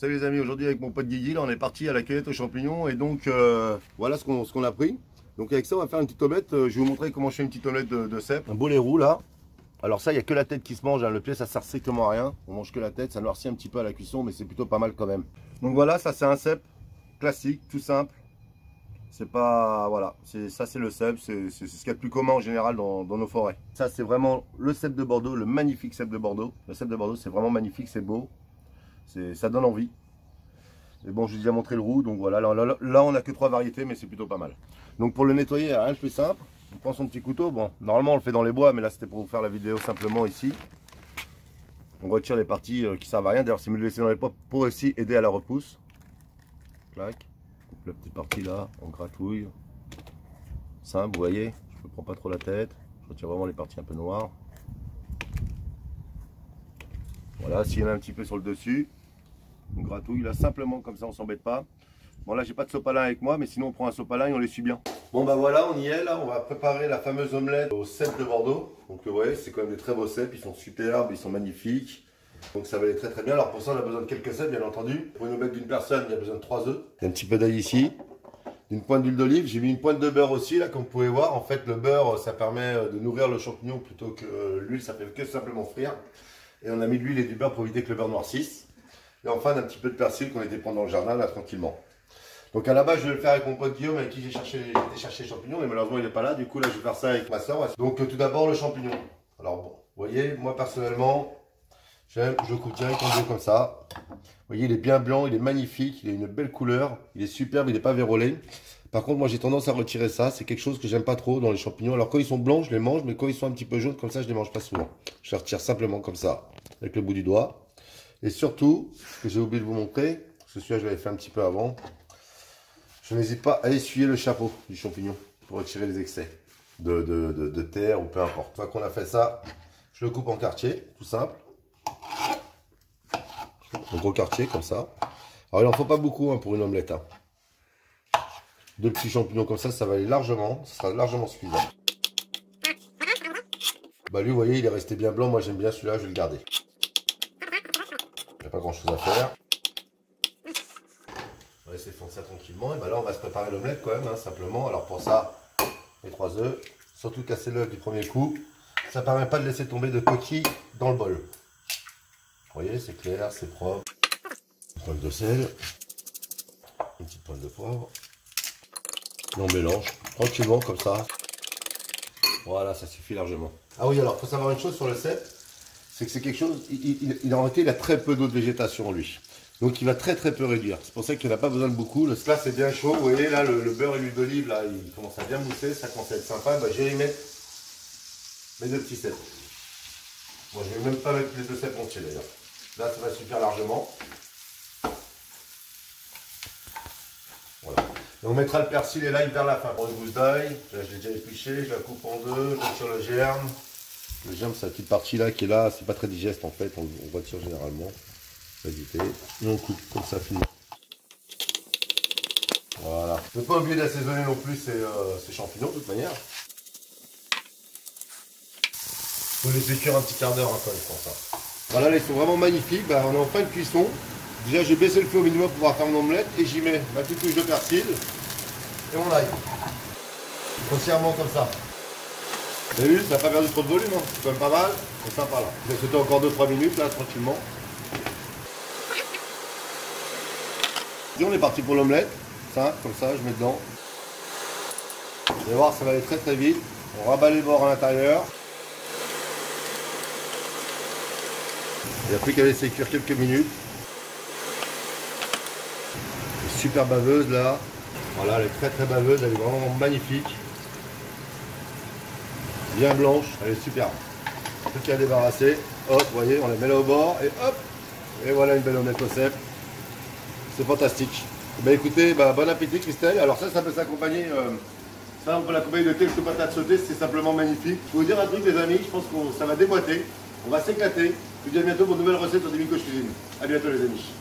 Salut les amis, aujourd'hui avec mon pote Guigui, on est parti à la cueillette aux champignons et donc euh, voilà ce qu'on a pris. Donc avec ça on va faire une petite omelette, Euh, je vais vous montrer comment je fais une petite omelette de, de cèpe. Un boulet roux là. Alors ça il n'y a que la tête qui se mange, hein. le pied ça sert strictement à rien. On mange que la tête, ça noircit un petit peu à la cuisson mais c'est plutôt pas mal quand même. Donc voilà, ça c'est un cèpe classique, tout simple. C'est pas, voilà, ça c'est le cèpe, c'est ce qu'il y a de plus commun en général dans, dans nos forêts. Ça c'est vraiment le cèpe de Bordeaux, le magnifique cèpe de Bordeaux. Le cèpe de Bordeaux c'est vraiment magnifique, c'est beau. Ça donne envie. Et bon, je vous ai montré le roux, donc voilà. Là, on n'a que trois variétés, mais c'est plutôt pas mal. Donc pour le nettoyer, rien de plus simple. On prend son petit couteau. Bon, normalement, on le fait dans les bois, mais là, c'était pour vous faire la vidéo simplement ici. On retire les parties euh, qui servent à rien. D'ailleurs, c'est mieux de laisser dans les bois pour aussi aider à la repousse. Clac. La petite partie là, on gratouille. Simple, vous voyez. Je ne prends pas trop la tête. Je retire vraiment les parties un peu noires. Voilà, s'il y en a un petit peu sur le dessus, on gratouille là simplement comme ça, on s'embête pas. Bon là j'ai pas de sopalin avec moi, mais sinon on prend un sopalin et on l'essuie bien. Bon bah voilà, on y est là, on va préparer la fameuse omelette au cèpe de Bordeaux. Donc vous voyez, c'est quand même des très beaux cèpes, ils sont superbes, ils sont magnifiques. Donc ça va aller très très bien. Alors pour ça on a besoin de quelques cèpes bien entendu. Pour une omelette d'une personne, il y a besoin de 3 œufs. Un petit peu d'ail ici. Une pointe d'huile d'olive, j'ai mis une pointe de beurre aussi là comme vous pouvez voir. En fait le beurre ça permet de nourrir le champignon plutôt que euh, l'huile, ça fait que simplement frire. Et on a mis de l'huile et du beurre pour éviter que le beurre noircisse. Et enfin, un petit peu de persil qu'on était prendre dans le jardin, là, tranquillement. Donc à la base, je vais le faire avec mon pote Guillaume, avec qui j'ai cherché, chercher les champignons, mais malheureusement, il n'est pas là. Du coup, là, je vais faire ça avec ma soeur. Donc euh, tout d'abord, le champignon. Alors vous voyez, moi, personnellement, je coupe direct en deux comme ça. Vous voyez, il est bien blanc, il est magnifique, il a une belle couleur, il est superbe, il n'est pas vérolé. Par contre, moi, j'ai tendance à retirer ça. C'est quelque chose que j'aime pas trop dans les champignons. Alors quand ils sont blancs, je les mange, mais quand ils sont un petit peu jaunes, comme ça, je les mange pas souvent. Je les retire simplement comme ça, avec le bout du doigt. Et surtout, ce que j'ai oublié de vous montrer, parce que celui-là je l'avais fait un petit peu avant, je n'hésite pas à essuyer le chapeau du champignon pour retirer les excès de, terre ou peu importe. Une fois qu'on a fait ça, je le coupe en quartier, tout simple. Donc au quartier comme ça. Alors il n'en faut pas beaucoup hein, pour une omelette. hein. Deux petits champignons comme ça, ça va aller largement, ça sera largement suffisant. Bah lui, vous voyez, il est resté bien blanc. Moi, j'aime bien celui-là, je vais le garder. Pas grand chose à faire. On va laisser fondre ça tranquillement. Et ben là, on va se préparer l'omelette quand même, hein, simplement. Alors pour ça, les trois œufs. Surtout casser l'œuf du premier coup. Ça permet pas de laisser tomber de coquilles dans le bol. Vous voyez, c'est clair, c'est propre. Une pointe de sel. Une petite pointe de poivre. On mélange tranquillement comme ça. Voilà, ça suffit largement. Ah oui, alors, faut savoir une chose sur le cèpe, c'est que c'est quelque chose, il, il- en réalité, il a très peu d'eau de végétation, lui. Donc, il va très très peu réduire. C'est pour ça qu'il n'a pas besoin de beaucoup. Le là, c'est bien chaud. Vous voyez, là, le, beurre et l'huile d'olive, là, il commence à bien mousser. Ça commence à être sympa. Bah, je vais y mettre mes deux petits cèpes. Moi, je vais même pas mettre les deux cèpes entiers, d'ailleurs. Là, ça va suffire largement. Voilà. Et on mettra le persil et l'ail vers la fin. Pour une gousse d'ail, là je l'ai déjà épluché, je la coupe en deux, je retire le germe. Le germe, c'est la petite partie là qui est là, c'est pas très digeste en fait, on, on retire généralement. Éviter. Et on coupe comme ça finement. Voilà. Ne pas oublier d'assaisonner non plus ces, euh, champignons de toute manière. Faut les cuire un petit quart d'heure hein, quand même pour ça. Voilà, là ils sont vraiment magnifiques. Bah, on est en fin de cuisson. Déjà j'ai baissé le feu au minimum pour pouvoir faire mon omelette et j'y mets ma petite touche de persil et mon ail. Grossièrement comme ça. Avez vu, ça n'a pas perdu trop de volume, hein. c'est quand même pas mal, c'est sympa là. Je vais sauter encore 2-3 minutes là, tranquillement. Et on est parti pour l'omelette, ça, comme ça, je mets dedans. Vous allez voir, ça va aller très très vite. On rabat les bords à l'intérieur. Il n'y a plus qu'à laisser cuire quelques minutes. Super baveuse là. Voilà, elle est très très baveuse, elle est vraiment magnifique. Blanche, elle est superbe. Plus qu'à débarrasser. Hop, voyez, on la met là au bord et hop. Et voilà une belle omelette au cèpe. C'est fantastique. Bah écoutez, bah, bon appétit Christelle. Alors ça, ça peut s'accompagner. euh, ça, on peut l'accompagner de quelques patates sautées, c'est simplement magnifique. Je vous dire un truc les amis, je pense que ça va déboîter. On va s'éclater. Je vous dis à bientôt pour une nouvelle recette dans Demico Cuisine. A bientôt les amis.